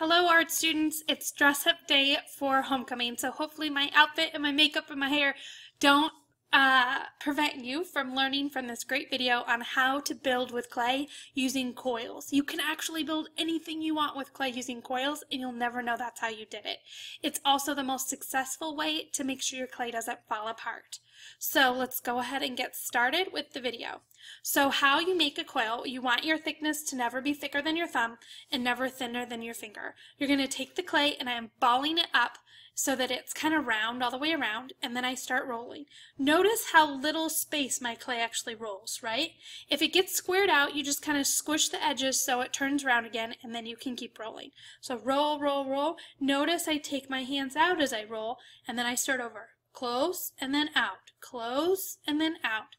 Hello art students, it's dress up day for homecoming, so hopefully my outfit and my makeup and my hair don't uh, prevent you from learning from this great video on how to build with clay using coils. You can actually build anything you want with clay using coils and you'll never know that's how you did it. It's also the most successful way to make sure your clay doesn't fall apart. So let's go ahead and get started with the video. So how you make a coil, you want your thickness to never be thicker than your thumb and never thinner than your finger. You're going to take the clay and I am balling it up so that it's kind of round all the way around and then I start rolling. Notice how little space my clay actually rolls, right? If it gets squared out, you just kind of squish the edges so it turns around again and then you can keep rolling. So roll, roll, roll. Notice I take my hands out as I roll and then I start over close and then out, close and then out.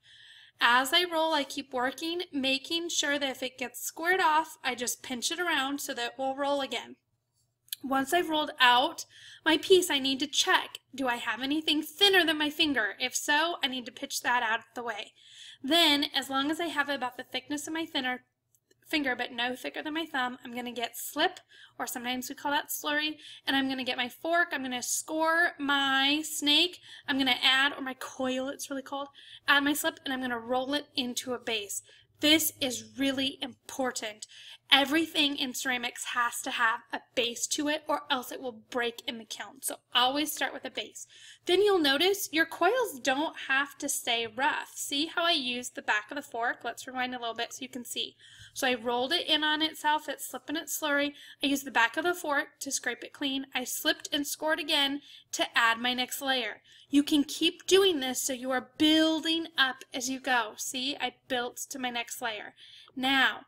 As I roll, I keep working, making sure that if it gets squared off, I just pinch it around so that it will roll again. Once I've rolled out my piece, I need to check, do I have anything thinner than my finger? If so, I need to pitch that out of the way. Then, as long as I have about the thickness of my thinner finger but no thicker than my thumb. I'm going to get slip, or sometimes we call that slurry, and I'm going to get my fork. I'm going to score my snake. I'm going to add, or my coil it's really called, add my slip, and I'm going to roll it into a base. This is really important. Everything in ceramics has to have a base to it or else it will break in the kiln. So always start with a base. Then you'll notice your coils don't have to stay rough. See how I used the back of the fork? Let's rewind a little bit so you can see. So I rolled it in on itself, it's slipping its slurry. I used the back of the fork to scrape it clean. I slipped and scored again to add my next layer. You can keep doing this so you are building up as you go. See, I built to my next layer. Now,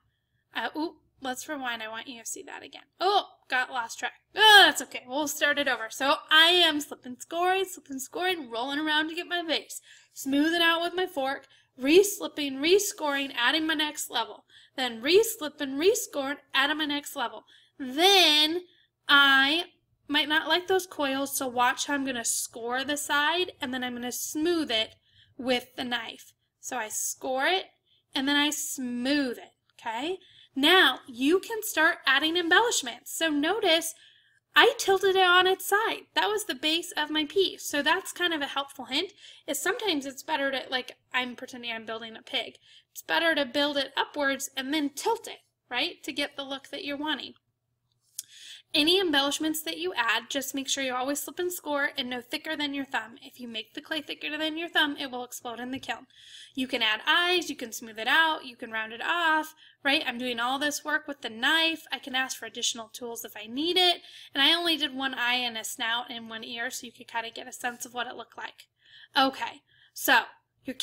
uh, ooh, let's rewind. I want you to see that again. Oh, got lost track. Oh, that's okay. We'll start it over. So I am slipping, scoring, slipping, scoring, rolling around to get my base. smoothing out with my fork, re-slipping, re-scoring, adding my next level. Then re-slipping, re-scoring, adding my next level. Then I might not like those coils, so watch how I'm going to score the side, and then I'm going to smooth it with the knife. So I score it, and then I smooth it, okay? Now, you can start adding embellishments. So notice I tilted it on its side. That was the base of my piece. So that's kind of a helpful hint, is sometimes it's better to, like, I'm pretending I'm building a pig. It's better to build it upwards and then tilt it, right, to get the look that you're wanting. Any embellishments that you add, just make sure you always slip and score and no thicker than your thumb. If you make the clay thicker than your thumb, it will explode in the kiln. You can add eyes, you can smooth it out, you can round it off, right? I'm doing all this work with the knife. I can ask for additional tools if I need it. And I only did one eye and a snout and one ear so you could kind of get a sense of what it looked like. Okay, so your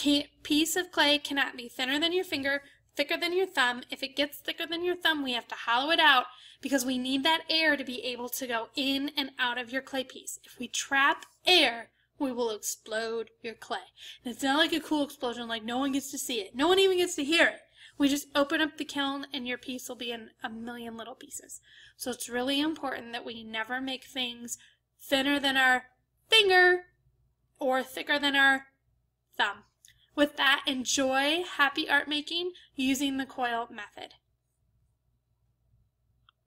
piece of clay cannot be thinner than your finger, thicker than your thumb. If it gets thicker than your thumb, we have to hollow it out because we need that air to be able to go in and out of your clay piece. If we trap air, we will explode your clay. And it's not like a cool explosion, like no one gets to see it. No one even gets to hear it. We just open up the kiln and your piece will be in a million little pieces. So it's really important that we never make things thinner than our finger or thicker than our thumb. Enjoy happy art making using the coil method.